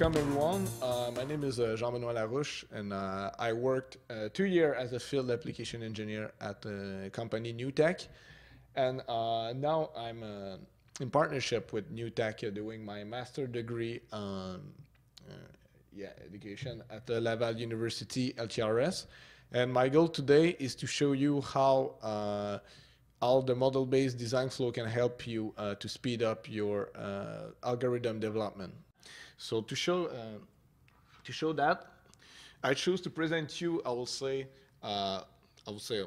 welcome everyone. Uh, my name is uh, Jean-Benoit Larouche and uh, I worked uh, two years as a field application engineer at the company Nutaq. And uh, now I'm uh, in partnership with Nutaq doing my master degree um, yeah, education at the Laval University LTRS. And my goal today is to show you how all the model-based design flow can help you to speed up your algorithm development. So to show uh, to show that, I choose to present you. I will say uh, I will say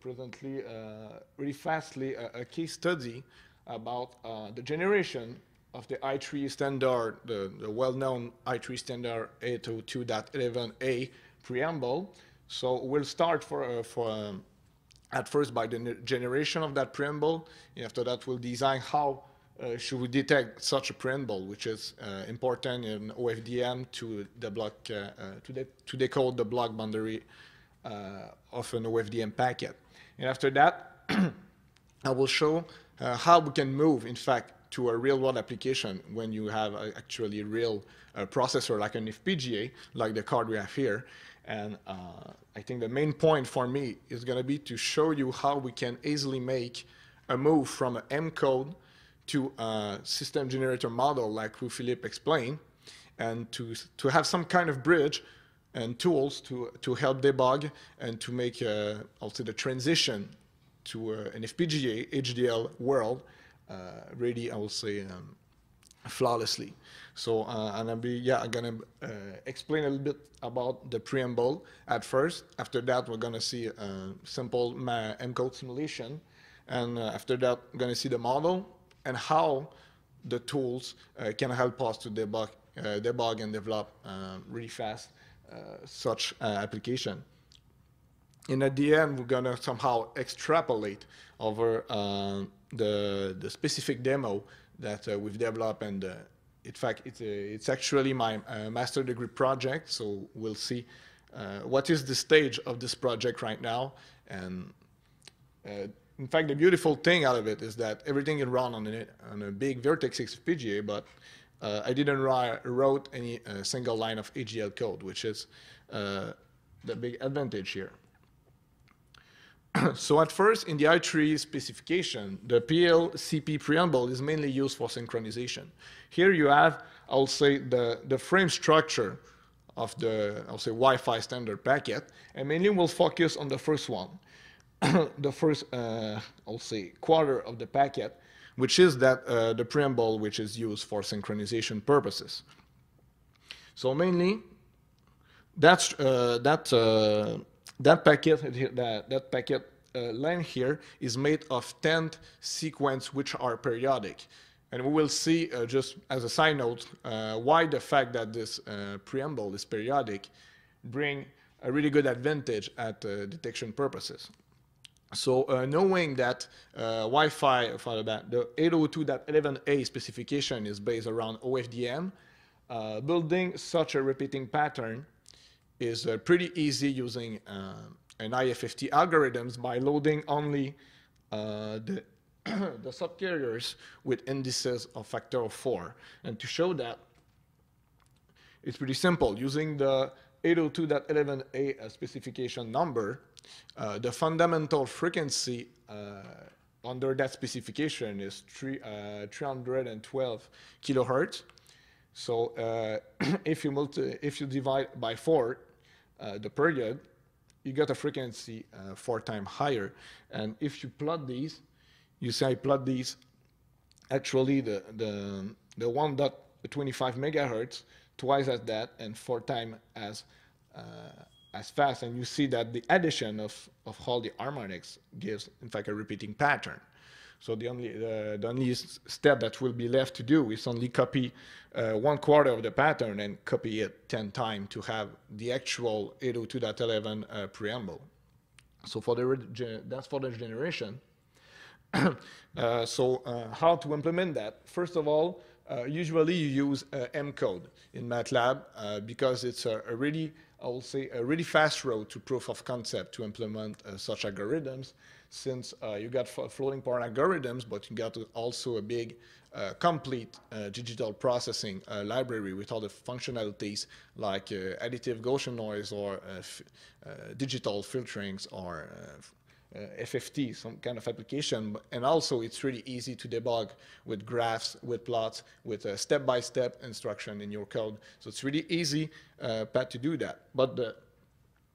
presently uh, really fastly a, a, case study about uh, the generation of the IEEE standard, the, the well-known IEEE standard 802.11a preamble. So we'll start for for um, at first by the generation of that preamble. And after that, we'll design how uh, should we detect such a preamble, which is uh, important in OFDM to the block uh, uh, to, de to, decode the block boundary uh, of an OFDM packet. And after that, I will show uh, how we can move, in fact, to a real-world application when you have a, actually real processor like an FPGA, like the card we have here. And I think the main point for me is going to be to show you how we can easily make a move from an M code to a system generator model like Louis-Philippe explained, and to, to have some kind of bridge and tools to, to help debug and to make, uh, also the transition to uh, an FPGA HDL world uh, really, I will say, um, flawlessly. So uh, and I'll be yeah I'm gonna uh, explain a little bit about the preamble at first. After that, we're gonna see a simple M-code simulation, and uh, after that, we're gonna see the model and how the tools uh, can help us to debug, uh, debug and develop um, really fast uh, such application. And at the end, we're gonna somehow extrapolate over the the specific demo that we've developed and in fact, it's, it's actually my uh, master degree project, so we'll see uh, what is the stage of this project right now. And uh, in fact, the beautiful thing out of it is that everything can run on a, on a big Virtex-6 FPGA, but uh, I didn't write any uh, single line of HDL code, which is uh, the big advantage here. so at first, in the IEEE specification, the PLCP preamble is mainly used for synchronization. Here you have, I'll say, the, the frame structure of the, I'll say, Wi-Fi standard packet, and mainly we'll focus on the first one. the first, uh, I'll say, quarter of the packet, which is that uh, the preamble which is used for synchronization purposes. So mainly, that's uh, that uh, that packet that that packet uh, line here is made of 10 sequence which are periodic. And we will see, uh, just as a side note, uh, why the fact that this preamble is periodic bring a really good advantage at detection purposes. So uh, knowing that uh, Wi-Fi, the 802.11a specification is based around OFDM, uh, building such a repeating pattern is uh, pretty easy using uh, an IFFT algorithms by loading only uh, the, the subcarriers with indices of factor of 4. And to show that, it's pretty simple. Using the 802.11a specification number, uh, the fundamental frequency uh, under that specification is three, uh, 312 kilohertz. So uh, if you multi if you divide by four uh, the period, you get a frequency uh, four times higher. And if you plot these, you say plot these, actually the the the one dot 25 megahertz twice as that and four times as uh, as fast, and you see that the addition of, of all the harmonics gives, in fact, a repeating pattern. So the only, uh, the only step that will be left to do is only copy uh, one quarter of the pattern and copy it 10 times to have the actual 802.11 uh, preamble. So for the, that's for the generation. Uh, so uh, how to implement that? First of all, uh, usually you use uh, M code in MATLAB uh, because it's a, a, really, I will say, a really fast road to proof of concept to implement uh, such algorithms. Since uh, you got floating point algorithms, but you got also a big, complete digital processing library with all the functionalities like additive Gaussian noise or digital filterings or FFT, some kind of application, and also it's really easy to debug with graphs, with plots, with a step-by-step -step instruction in your code. So it's really easy uh, path to do that. But the,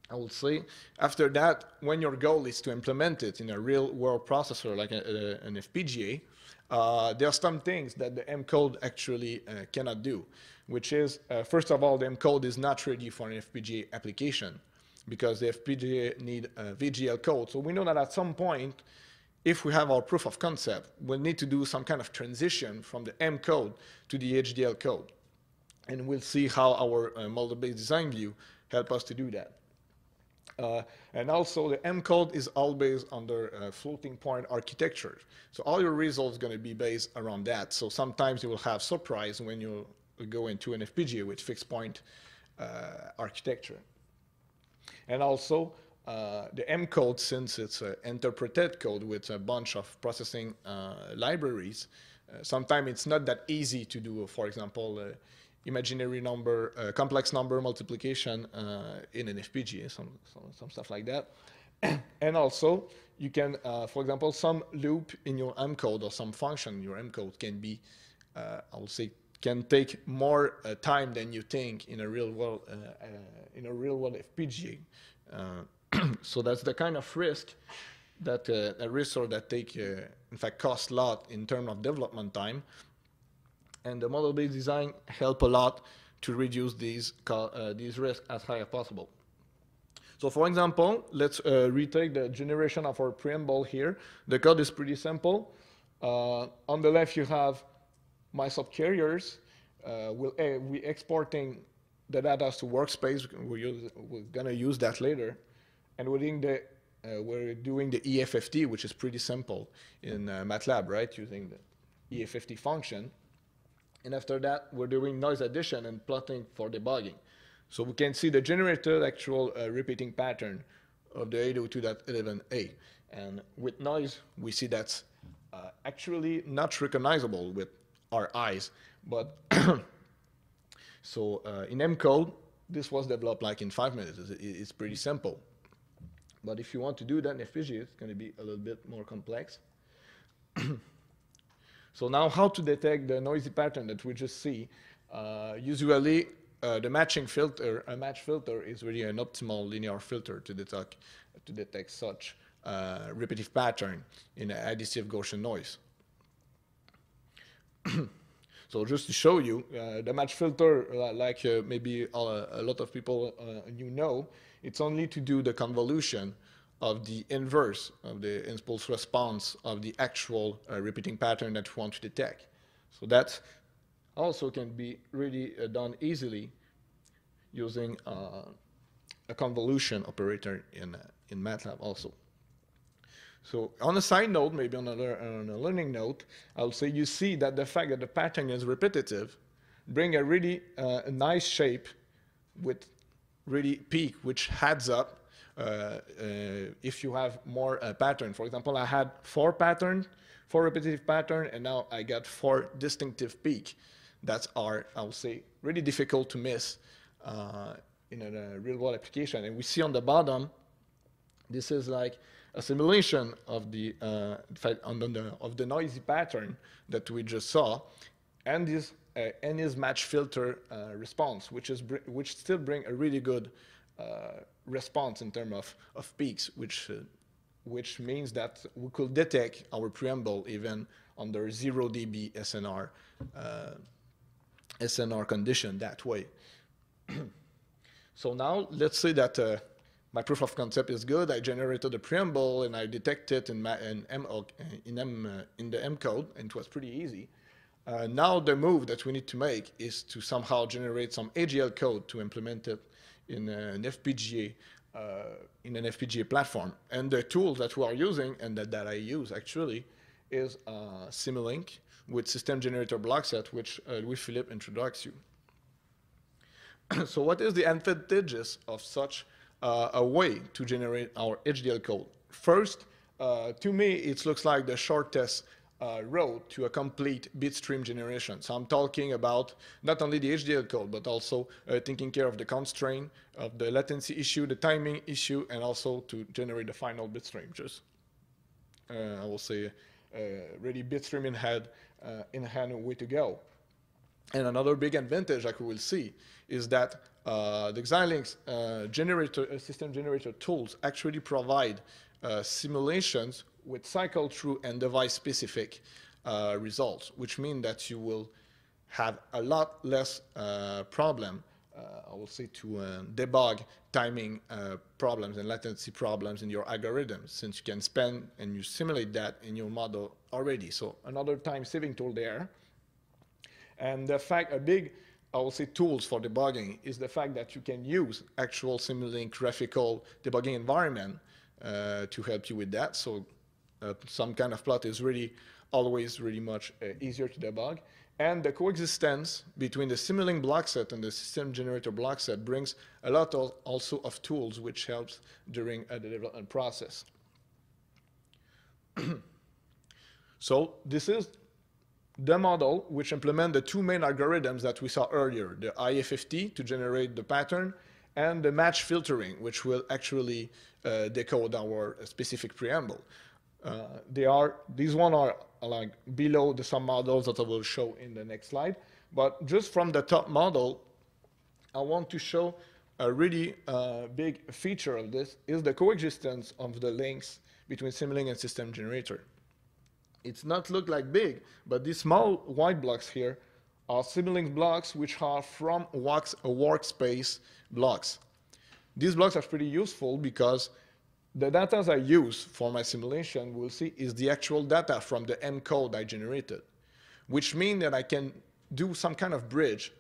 I will say, after that, when your goal is to implement it in a real-world processor like a, a, an FPGA, uh, there are some things that the M code actually uh, cannot do, which is, uh, first of all, the M code is not ready for an FPGA application because the FPGA need a VHDL code. So we know that at some point, if we have our proof of concept, we'll need to do some kind of transition from the M code to the HDL code. And we'll see how our uh, model-based design view help us to do that. Uh, and also the M code is all based under uh, floating point architecture. So all your results going to be based around that. So sometimes you will have surprise when you go into an FPGA with fixed point uh, architecture. And also, uh, the M code, since it's an interpreted code with a bunch of processing uh, libraries, uh, sometimes it's not that easy to do, for example, uh, imaginary number, uh, complex number multiplication uh, in an FPGA, some, some, some, stuff like that. and also, you can, for example, some loop in your M code or some function in your M code can be, I will say, can take more uh, time than you think in a real world uh, uh, in a real world FPGA. so that's the kind of risk that a risk or that take in fact cost a lot in terms of development time. And the model-based design help a lot to reduce these these risks as high as possible. So for example, let's uh, retake the generation of our preamble here. The code is pretty simple. Uh, on the left, you have my subcarriers uh, will uh, we exporting the data to workspace. We're, use, we're gonna use that later, and we're doing the uh, we're doing the IFFT, which is pretty simple in uh, MATLAB, right? Using the IFFT function. And after that, we're doing noise addition and plotting for debugging. So we can see the generated actual uh, repeating pattern of the 802.11a. And with noise, we see that's uh, actually not recognizable with our eyes. But so uh, in M code, this was developed like in five minutes. It's, it's, pretty simple. But if you want to do that in FPGA, it's going to be a little bit more complex. so now how to detect the noisy pattern that we just see. Uh, usually, uh, the matching filter, a match filter is really an optimal linear filter to detect, to detect such uh, repetitive pattern in additive Gaussian noise. So just to show you, uh, the match filter, uh, like uh, maybe a lot of people you know, it's only to do the convolution of the inverse of the impulse response of the actual repeating pattern that we want to detect. So that also can be really done easily using a convolution operator in, in MATLAB also. So on a side note, maybe on a, on a learning note, I'll say you see that the fact that the pattern is repetitive bring a really uh, a nice shape with really peak, which adds up uh, uh, if you have more uh, pattern. For example, I had four pattern, four repetitive pattern, and now I got four distinctive peak. That's are, I'll say, really difficult to miss uh, in a, a real world application. And we see on the bottom, this is like a simulation of the, uh, of the noisy pattern that we just saw, and this uh, and match filter uh, response, which is which still bring a really good uh, response in terms of, of peaks, which uh, which means that we could detect our preamble even under zero dB SNR uh, SNR condition that way. so now let's say that my proof of concept is good. I generated a preamble and I detected in, my, in, M, in, M, uh, in the M code, and it was pretty easy. Uh, now the move that we need to make is to somehow generate some HDL code to implement it in an FPGA, uh, in an FPGA platform. And the tool that we are using and that, that I use actually is uh, Simulink, with system generator block set, which uh, Louis-Philippe introduced you. so what is the advantages of such uh, a way to generate our HDL code? First, uh, to me, it looks like the shortest uh, road to a complete bitstream generation. So I'm talking about not only the HDL code, but also uh, taking care of the constraint, of the latency issue, the timing issue, and also to generate the final bitstream. Just, uh, I will say, uh, ready bitstream in head, uh, in hand way to go. And another big advantage, like we will see, is that uh, the Xilinx uh, generator, uh, system generator tools actually provide uh, simulations with cycle through and device specific uh, results, which mean that you will have a lot less uh, problem, I will say, to debug timing problems and latency problems in your algorithms, since you can spend and you simulate that in your model already. So another time saving tool there. And the fact, a big, I will say, tools for debugging is the fact that you can use actual Simulink graphical debugging environment uh, to help you with that. So uh, some kind of plot is really always really much uh, easier to debug. And the coexistence between the Simulink block set and the system generator block set brings a lot of, also of tools which helps during uh, the development process. so this is the model which implement the two main algorithms that we saw earlier, the IFFT to generate the pattern and the match filtering, which will actually uh, decode our specific preamble. Uh, they are, these one are like below the some models that I will show in the next slide. But just from the top model, I want to show a really uh, big feature of this is the coexistence of the links between Simulink and system generator it's not look like big, but these small white blocks here are Simulink blocks which are from wax, a workspace blocks. These blocks are pretty useful because the data that I use for my simulation, we'll see, is the actual data from the M code I generated, which means that I can do some kind of bridge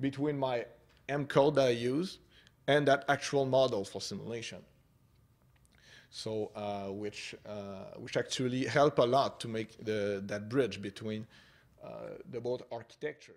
between my M code that I use and that actual model for simulation so uh, which uh, which actually help a lot to make the that bridge between uh, the both architecture.